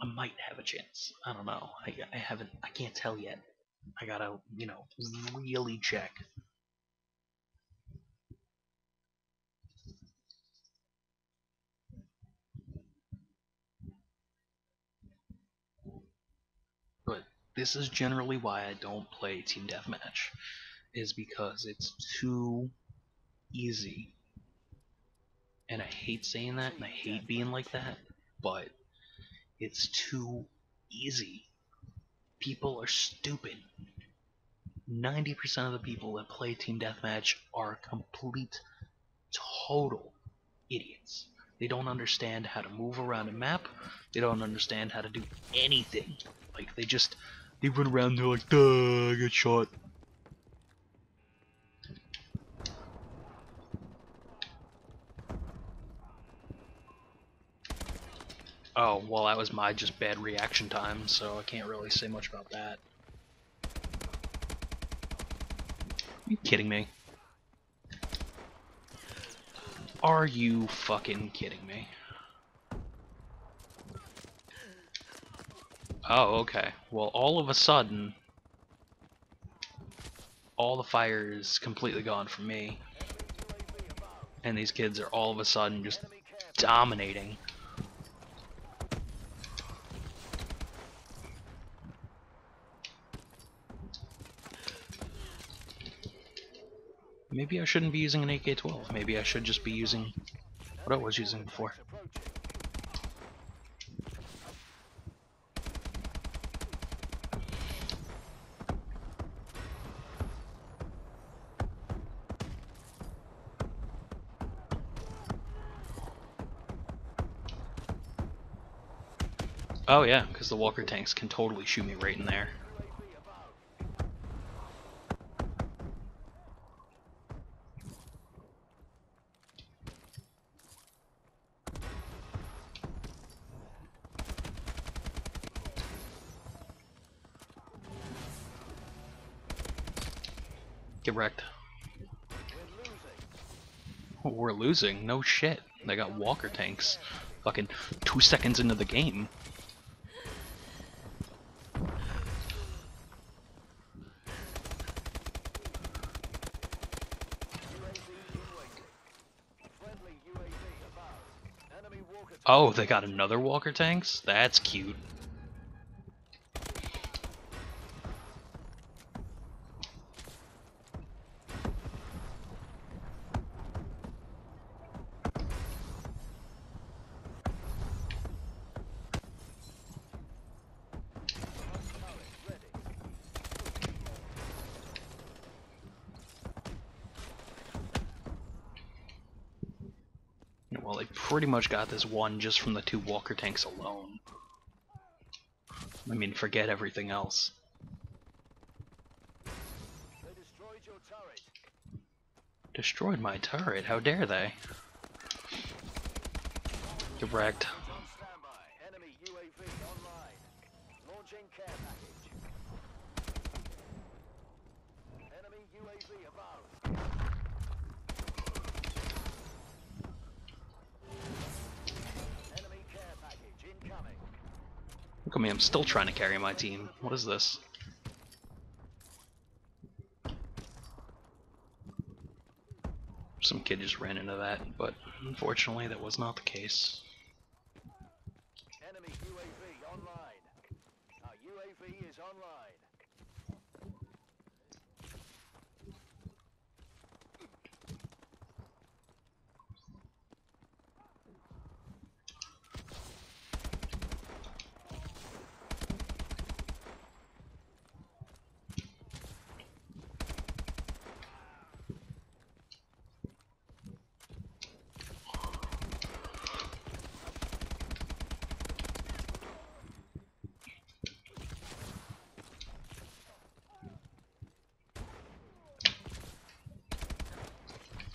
I might have a chance. I don't know. I, I haven't. I can't tell yet. I gotta, you know, really check. But this is generally why I don't play Team Deathmatch, is because it's too easy. And I hate saying that, and I hate being like that, but it's too easy. People are stupid. 90% of the people that play Team Deathmatch are complete, total idiots. They don't understand how to move around a map. They don't understand how to do anything. Like, they just, they run around they're like, duh, I shot. Oh, well that was my just bad reaction time, so I can't really say much about that. Are you kidding me? Are you fucking kidding me? Oh, okay. Well, all of a sudden, all the fire is completely gone from me. And these kids are all of a sudden just dominating. Maybe I shouldn't be using an AK-12. Maybe I should just be using what I was using before. Oh yeah, because the walker tanks can totally shoot me right in there. Wrecked. We're losing? No shit. They got walker tanks. Fucking two seconds into the game. Oh, they got another walker tanks? That's cute. Well, they pretty much got this one just from the two walker tanks alone. I mean, forget everything else. Destroyed my turret? How dare they? Get wrecked. At me, I'm still trying to carry my team. What is this? Some kid just ran into that, but unfortunately that was not the case.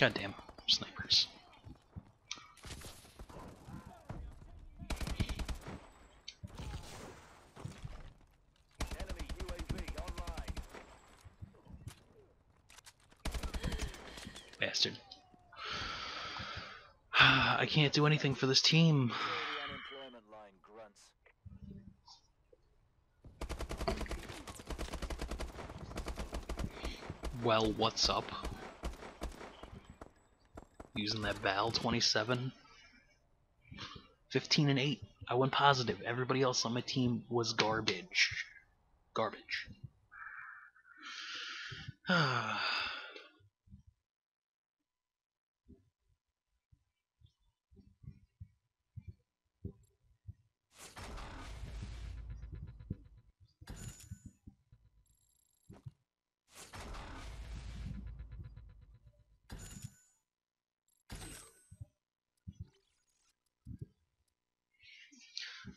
Goddamn snipers. Bastard. I can't do anything for this team. Well, what's up? Using that Bal 27. 15 and 8. I went positive. Everybody else on my team was garbage. Garbage.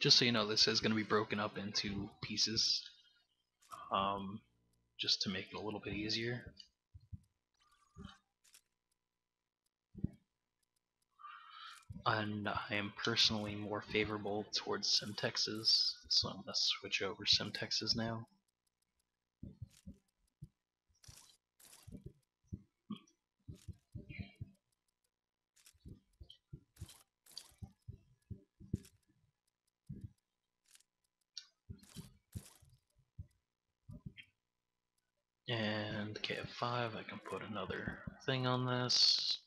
just so you know, this is going to be broken up into pieces, um, just to make it a little bit easier. And I am personally more favorable towards Semtexes, so I'm going to switch over Semtexes now. And KF5, I can put another thing on this.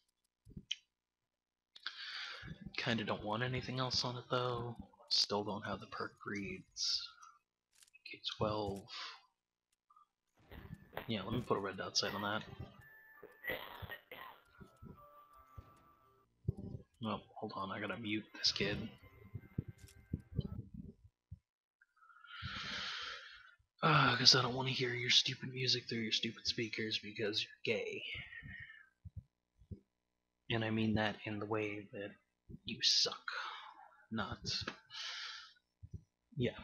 Kinda don't want anything else on it though. Still don't have the perk reads. K12. Yeah, let me put a red dot sight on that. Oh, hold on, I gotta mute this kid. Because I don't want to hear your stupid music through your stupid speakers because you're gay. And I mean that in the way that you suck. Not. Yeah.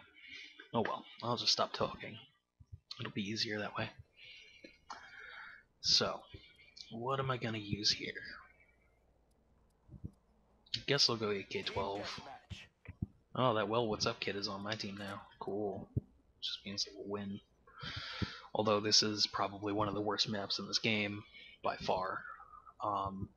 Oh well, I'll just stop talking. It'll be easier that way. So, what am I gonna use here? I guess I'll go AK-12. Oh, that well, what's up kid is on my team now. Cool just means it will win. Although this is probably one of the worst maps in this game by far. Um,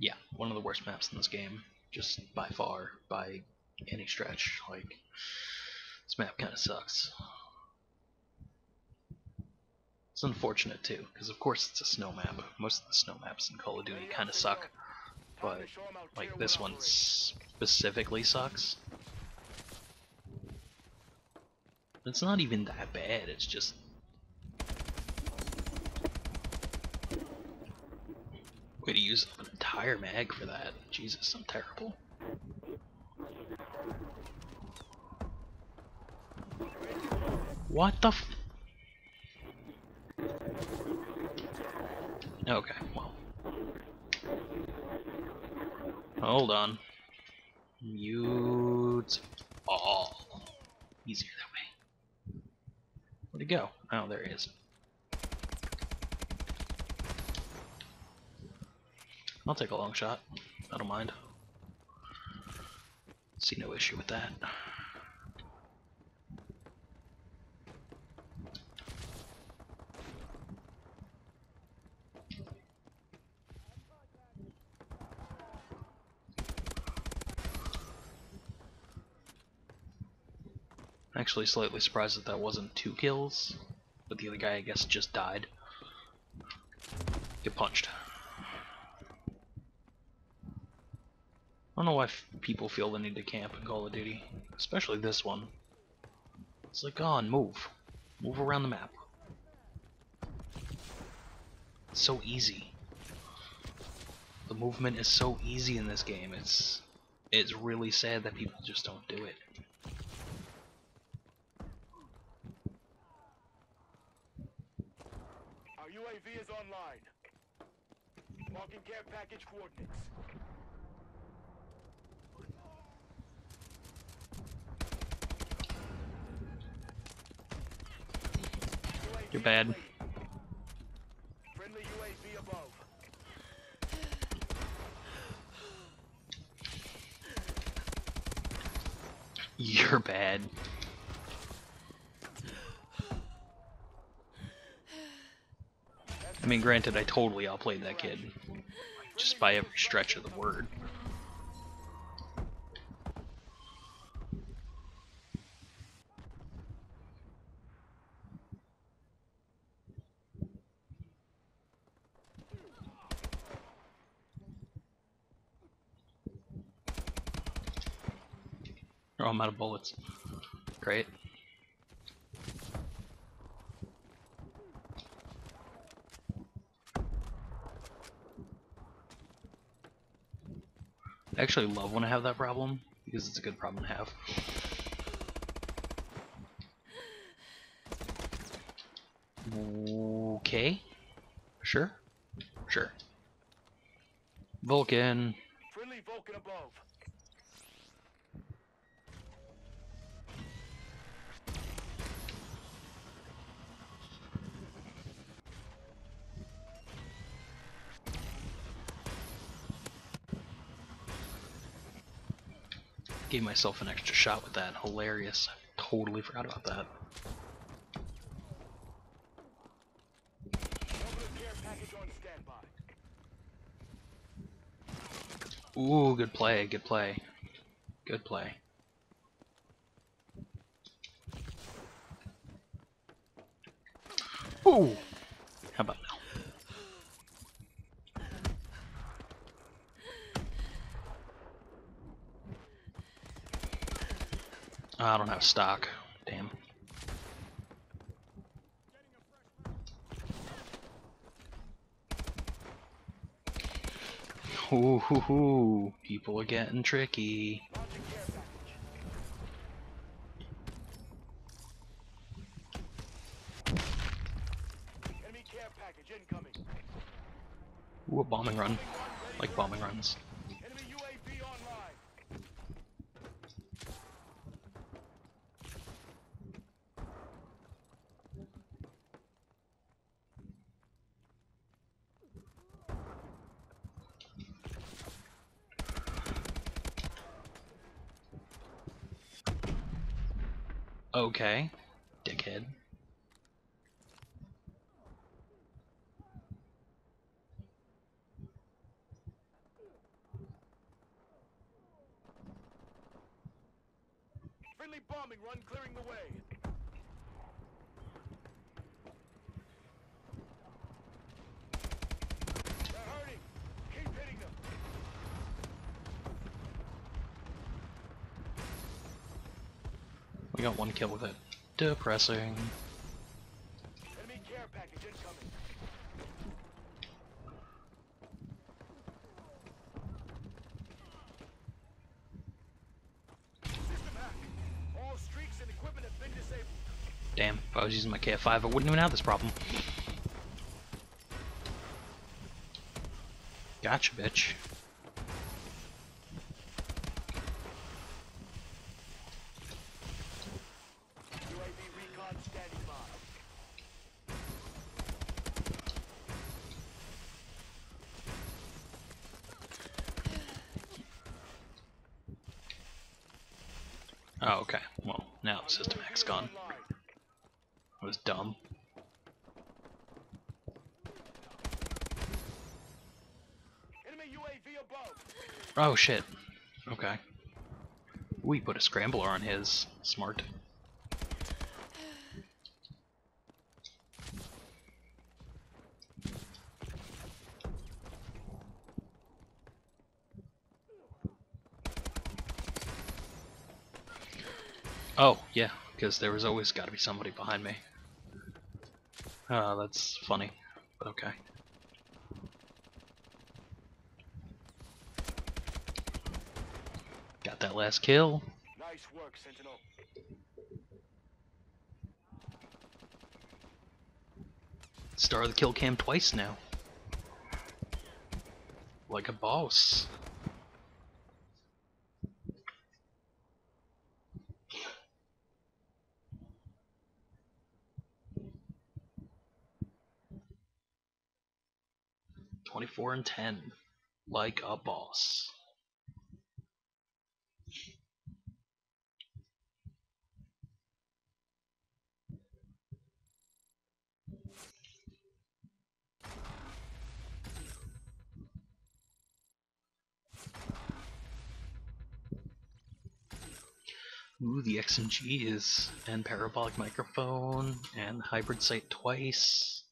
yeah, one of the worst maps in this game, just by far, by any stretch. Like, this map kind of sucks. It's unfortunate too, because of course it's a snow map. Most of the snow maps in Call of Duty kind of suck but like this one specifically sucks. It's not even that bad, it's just Way to use an entire mag for that. Jesus, I'm terrible. What the f- Okay, well. Hold on. Mute all. Easier that way. Where'd he go? Oh, there he is. I'll take a long shot. I don't mind. See no issue with that. Actually slightly surprised that that wasn't two kills, but the other guy I guess just died. Get punched. I don't know why people feel the need to camp in Call of Duty, especially this one. It's like, on, move. Move around the map. It's so easy. The movement is so easy in this game. It's it's really sad that people just don't do it. UAV is online. Marking care package coordinates. You're bad. Friendly UAV above. You're bad. I mean, granted, I totally outplayed that kid by every stretch of the word. Oh, I'm out of bullets. Great. I actually love when I have that problem because it's a good problem to have. Okay. Sure. Sure. Vulcan. Friendly Vulcan above. Gave myself an extra shot with that. Hilarious. I totally forgot about that. Ooh, good play, good play. Good play. Ooh! How about now? I don't have stock. Damn. Ooh, hoo, hoo. people are getting tricky. Ooh, a bombing run. Like bombing runs. Okay, dickhead. Friendly bombing run clearing the way. They're hurting. Keep hitting them. We got one kill with it. Depressing. Damn, if I was using my KF5, I wouldn't even have this problem. Gotcha, bitch. UAV recon standing by. Oh, okay. Well, now System X gone. Online. That was dumb. Enemy UAV above. Oh, shit. Okay. We put a scrambler on his. Smart. Oh, yeah, because there was always got to be somebody behind me. Oh, that's funny, okay. Got that last kill. Nice work, Sentinel. Star of the kill cam twice now. Like a boss. Twenty-four and ten, like a boss. Ooh, the XMG is and parabolic microphone and hybrid sight twice.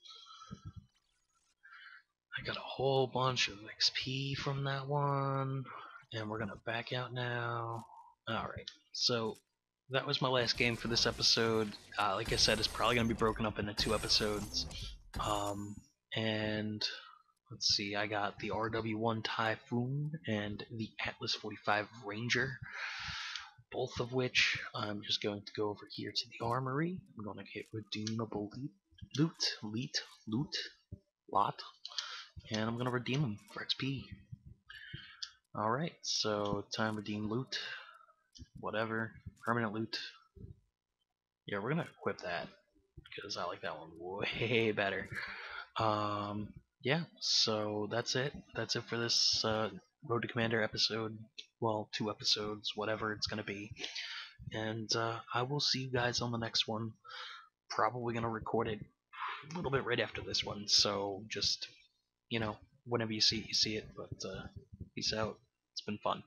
I got a whole bunch of XP from that one, and we're gonna back out now. Alright, so that was my last game for this episode. Uh, like I said, it's probably to be broken up into two episodes. Um, and let's see, I got the RW1 Typhoon and the Atlas 45 Ranger, both of which I'm just going to go over here to the armory. I'm going to get redeemable loot, loot, loot, lot, and I'm going to redeem them for XP. Alright, so time redeem loot, whatever, permanent loot. Yeah, we're gonna equip that because I like that one way better. Um, yeah, so that's it. That's it for this uh, Road to Commander episode. Well, two episodes, whatever it's gonna be. And uh, I will see you guys on the next one. Probably gonna record it a little bit right after this one, so just you know, whenever you see it, you see it. But uh, peace out. It's been fun.